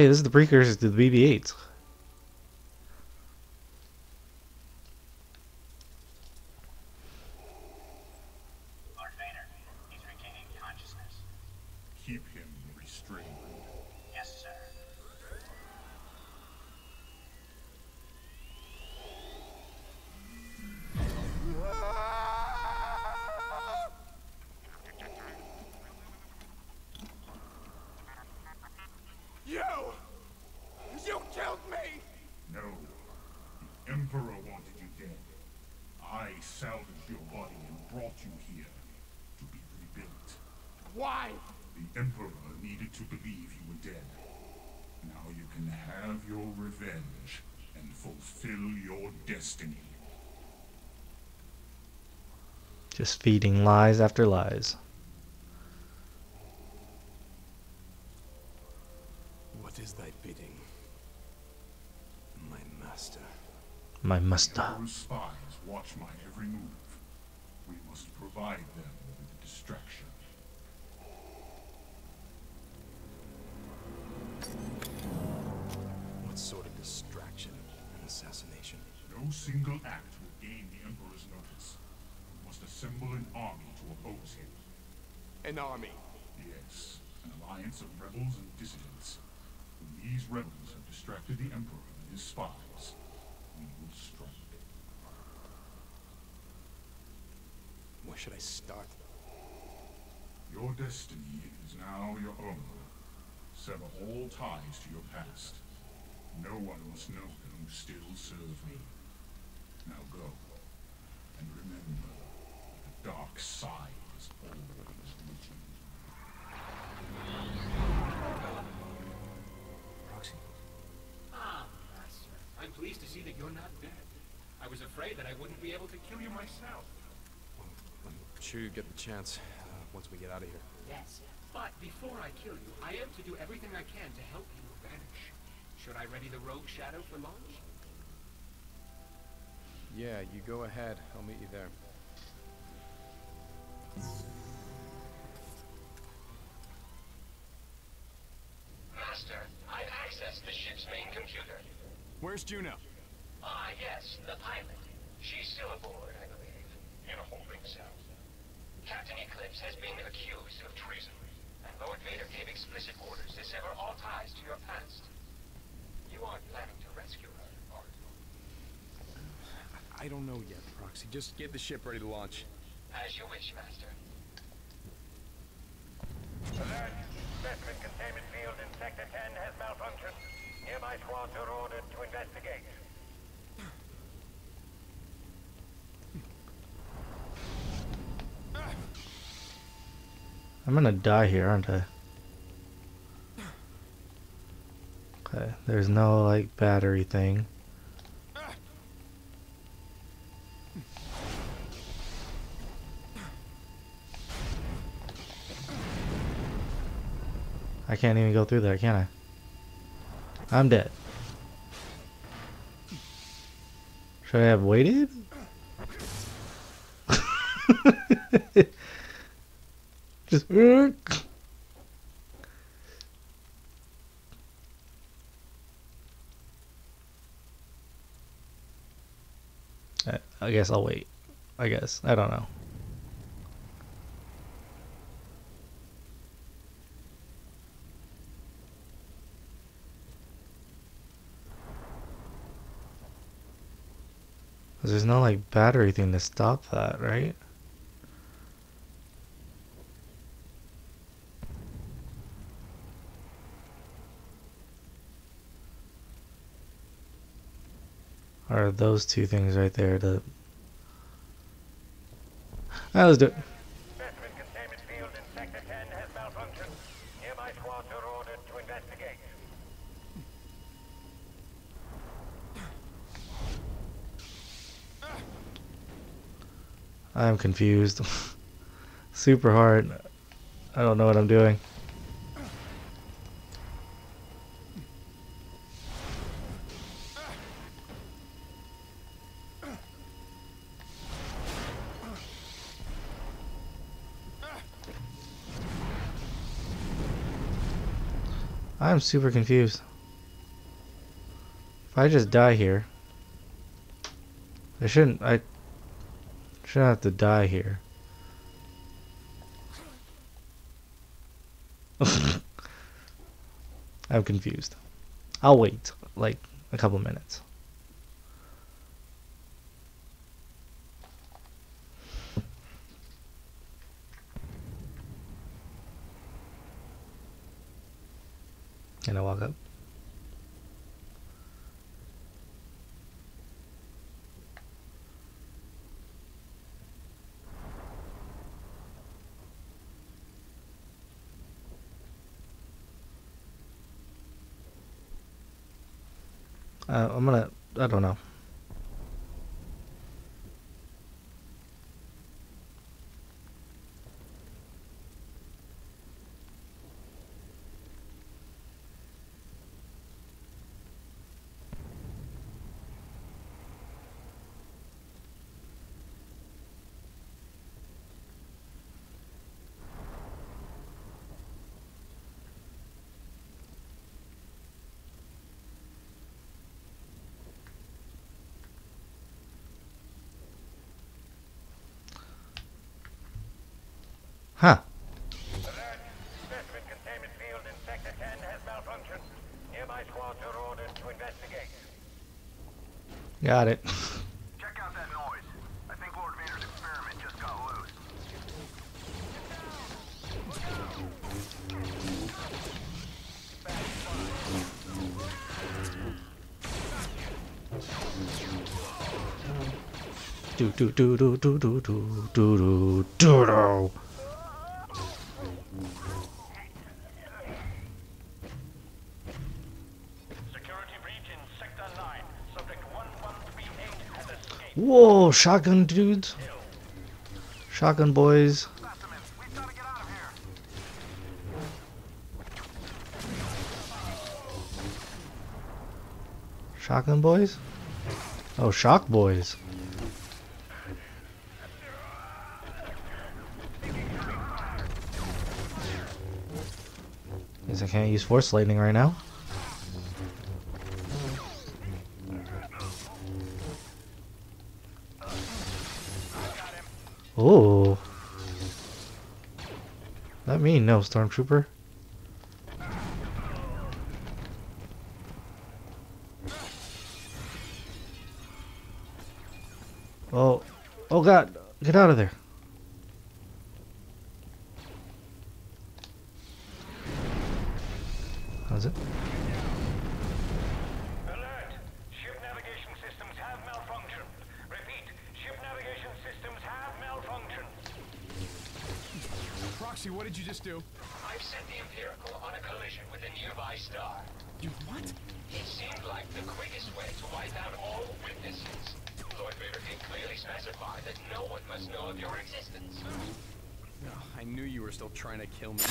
Hey, this is the precursor to the BB-8s. Lord Vader, he's regaining consciousness. Keep him restrained. Yes, sir. You! You killed me! No. The Emperor wanted you dead. I salvaged your body and brought you here to be rebuilt. Why? The Emperor needed to believe you were dead. Now you can have your revenge and fulfill your destiny. Just feeding lies after lies. What is thy bidding? My master. My master. Emperor's spies watch my every move. We must provide them with a distraction. No single act will gain the Emperor's notice. We must assemble an army to oppose him. An army. Yes, an alliance of rebels and dissidents. When these rebels have distracted the Emperor and his spies, we will strike. Where should I start? Your destiny is now your own. Sever all ties to your past. No one must know who still serve me. Now go. And remember, the dark side is always reaching. Proxy. Ah, Master. I'm pleased to see that you're not dead. I was afraid that I wouldn't be able to kill you myself. I'm sure you get the chance uh, once we get out of here. Yes. But before I kill you, I am to do everything I can to help you vanish. Should I ready the rogue shadow for launch? Yeah, you go ahead. I'll meet you there. Master, I've accessed the ship's main computer. Where's Juno? Ah, yes, the pilot. She's still aboard, I believe. In a holding cell. Captain Eclipse has been accused of treason, and Lord Vader gave explicit orders to sever all ties to your past. You aren't planning to rescue her, are you? I don't know yet, Proxy. Just get the ship ready to launch. As you wish, Master. Alert! Specimen containment field in Sector 10 has malfunctioned. Nearby squads are ordered to investigate. I'm gonna die here, aren't I? Okay, there's no like battery thing. I can't even go through there, can I? I'm dead. Should I have waited? Just I- guess I'll wait. I guess. I don't know. There's no like battery thing to stop that, right? Are those two things right there let's do it. Specimen containment field in Sector 10 has malfunctioned. Nearby squads are ordered to investigate. I'm confused. Super hard. I don't know what I'm doing. I'm super confused. If I just die here, I shouldn't. I shouldn't have to die here. I'm confused. I'll wait like a couple minutes. And I walk up. Uh, I'm gonna. I don't know. Huh. Alert! Specimen containment field in Sector 10 has malfunctioned. Nearby squads are ordered to investigate. Got it. Check out that noise. I think Lord Vader's experiment just got loose. Do do do do do do do do do do do. Whoa, shotgun dudes. Shotgun boys. Shotgun boys? Oh, shock boys. Guess I can't use force lightning right now. Oh. That mean no, stormtrooper. Oh, oh God! Get out of there! How's it? Alert! Ship navigation systems have malfunctioned. Repeat, ship navigation systems have malfunctioned. Proxy, what did you just do? I've sent the Empirical on a collision with a nearby star. You what? It seemed like the quickest way to wipe out all witnesses. Lord Vader did clearly specify that no one must know of your existence. No, I knew you were still trying to kill me.